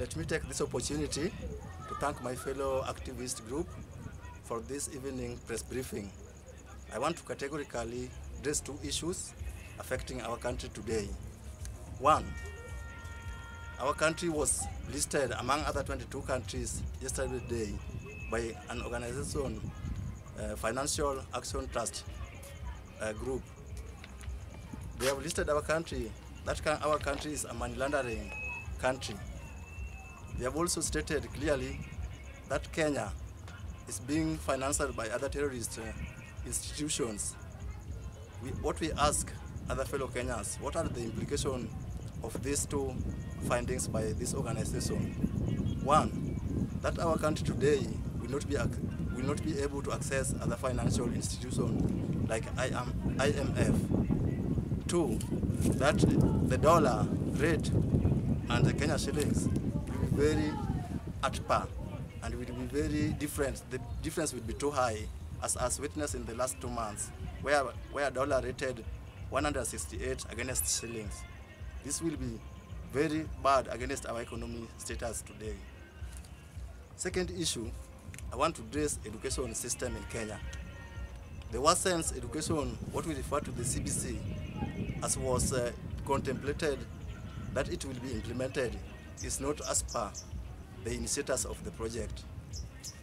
Let me take this opportunity to thank my fellow activist group for this evening press briefing. I want to categorically address two issues affecting our country today. One, our country was listed among other 22 countries yesterday by an organization, uh, Financial Action Trust uh, Group. They have listed our country, that our country is a money laundering country. They have also stated clearly that Kenya is being financed by other terrorist uh, institutions. We, what we ask other fellow Kenyans, what are the implications of these two findings by this organization? One, that our country today will not be will not be able to access other financial institutions like IMF. Two, that the dollar rate and the Kenya shillings very at par and will be very different. The difference will be too high as as witnessed in the last two months where, where dollar rated 168 against shillings. This will be very bad against our economy status today. Second issue, I want to address education system in Kenya. The worsened education, what we refer to the CBC, as was uh, contemplated that it will be implemented, is not as per the initiators of the project.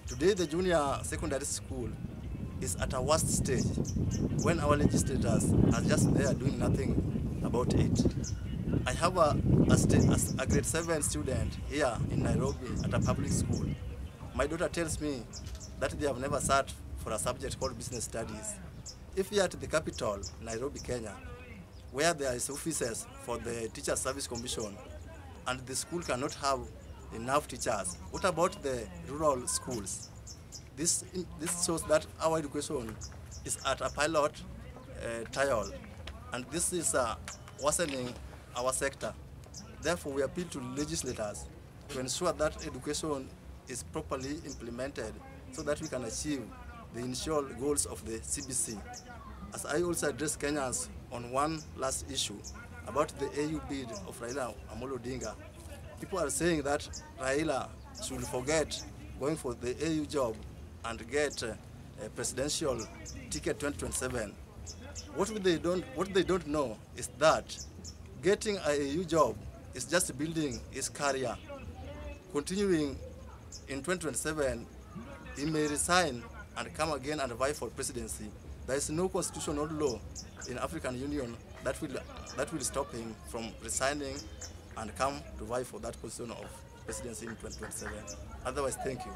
Today, the junior secondary school is at a worst stage when our legislators are just there doing nothing about it. I have a, a, a grade 7 student here in Nairobi at a public school. My daughter tells me that they have never sat for a subject called business studies. If we are at the capital, Nairobi, Kenya, where there is offices for the Teacher Service Commission, and the school cannot have enough teachers, what about the rural schools? This, this shows that our education is at a pilot uh, trial, and this is uh, worsening our sector. Therefore, we appeal to legislators to ensure that education is properly implemented so that we can achieve the initial goals of the CBC. As I also address Kenyans on one last issue about the AU bid of Raila Amolo Odinga, people are saying that Raila should forget going for the AU job and get uh, a presidential ticket 2027. What they don't what they don't know is that getting a AU job is just building his career. Continuing in 2027, he may resign and come again and vie for presidency. There is no constitutional law in African Union that will that will stop him from resigning and come to vie for that position of presidency in 2027. Otherwise, thank you.